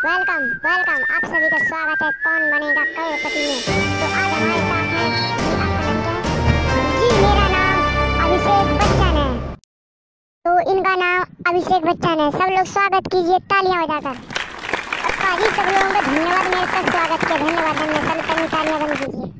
Welcome welcome आप सभी का स्वागत है कौन बनेगा करोड़पति में? तो आज हमारे साथ हैं जी क्या मेरा नाम अभिषेक बच्चन है। तो इनका नाम अभिषेक बच्चन है। सब लोग स्वागत कीजिए, तालियाँ बजाकर। और पाजी सब लोगों का धन्यवाद, मेरे तक स्वागत के धन्यवाद धन्यवाद। सभी तालियाँ कीजिए।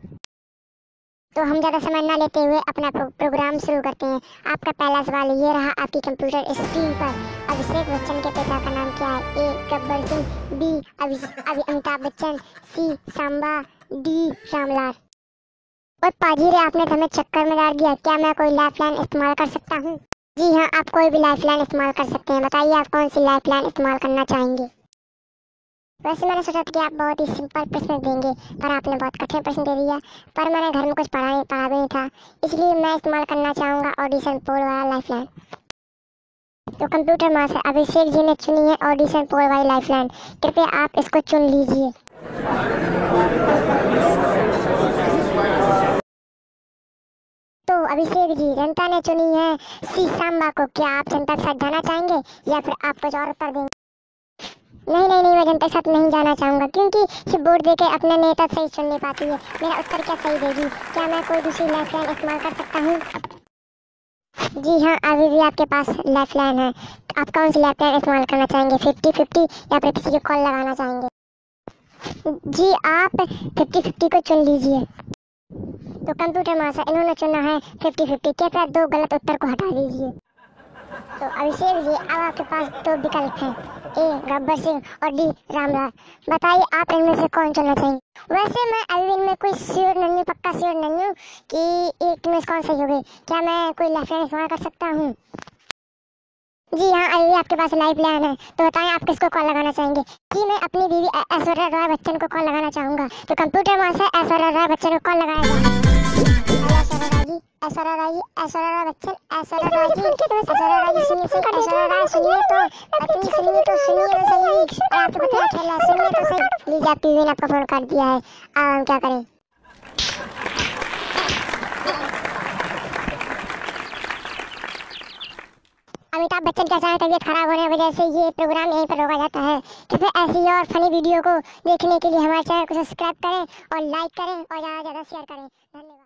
तो हम ज़्यादा समय ना लेते हुए अपना प्रो प्रोग्राम शुरू करते हैं। आपका पहला सवाल ये रहा, आपकी कंप्यूटर स्क्रीन पर अभिषेक बच्चन के पिता का नाम क्या है? ए, गब्बर सिंह, बी, अभि अमिताभ बच्चन, सी, सांबा, डी, रामलाल। और पाजी रे, आपने तो हमें चक्कर में डाल दिया। क्या मैं कोई लाइफ लाइन इस्तेमाल कर सकता हूँ? जी हाँ आप कोई भी लाइफ लाइन इस्तेमाल कर सकते हैं। बताइए, आप कौन सी लाइफ लाइन इस्तेमाल करना चाहेंगे? वैसे मैंने सोचा था कि आप बहुत ही सिंपल प्रश्न देंगे, पर आपने बहुत कठिन प्रश्न दे दिया। पर मैंने घर में कुछ पढ़ा नहीं, पढ़ा भी नहीं था। इसलिए मैं इस्तेमाल करना चाहूँगा ऑडिशन पोल वाला लाइफ लाइन तो कंप्यूटर मास्टर अभिषेक जी ने चुनी है ऑडिशन पोल वाली लाइफ लाइन कृपया आप इसको चुन लीजिए। तो अभिषेक जी, जनता ने चुनी है सी सांबा को क्या आप जनता के साथ जाना चाहेंगे या फिर आप कुछ और उत्तर देंगे? नहीं नहीं नहीं मैं जनता के साथ नहीं जाना चाहूँगा, क्योंकि सिर्फ़ वोट देके अपने नेता सही चुन नहीं पाती है। मेरा उत्तर क्या सही देगी? क्या मैं कोई दूसरी लाइफ लाइन इस्तेमाल कर सकता हूँ? जी हाँ अभी भी आपके पास लाइफ लाइन है। आप कौन सी लाइफ लाइन इस्तेमाल करना चाहेंगे? फिफ्टी फिफ्टी या फिर किसी को कॉल लगाना चाहेंगे? जी, आप फिफ्टी फिफ्टी को चुन लीजिए। तो कंप्यूटर मास्टर इन्होंने चुना है फिफ्टी फिफ्टी कृपया दो गलत उत्तर को हटा दीजिए। तो अभिषेक जी, अब आपके पास दो विकल्प हैं। ए गब्बर सिंह, और डी रामलाल बताइए, आप इनमें से कौन चुनना चाहेंगे वैसे मैं अभी इनमें कोई श्योर नहीं हूँ, पक्का श्योर नहीं हूँ कि एक में कौन सही होगी। क्या मैं कोई लाइफ लाइन इस्तेमाल कर सकता हूँ? जी हाँ अभी आपके पास लाइफ लाइन है तो बताएँ आप किसको कॉल लगाना चाहेंगे? जी मैं अपनी बीवी ऐश्वर्या राय बच्चन को कॉल लगाना चाहूँगा? तो कंप्यूटर मास्टर ऐश्वर्या राय बच्चन को कॉल लगाया जाए बच्चन तो तो तो तो आपका फ़ोन दिया है अब हम क्या करें अमिताभ बच्चन का अचानक तबीयत खराब होने की वजह से ये प्रोग्राम यहीं पर रोका जाता है कृपया ऐसी और फनी वीडियो को देखने के लिए हमारे चैनल को सब्सक्राइब करें और लाइक करें और ज़्यादा से ज़्यादा शेयर करें धन्यवाद